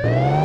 Bye.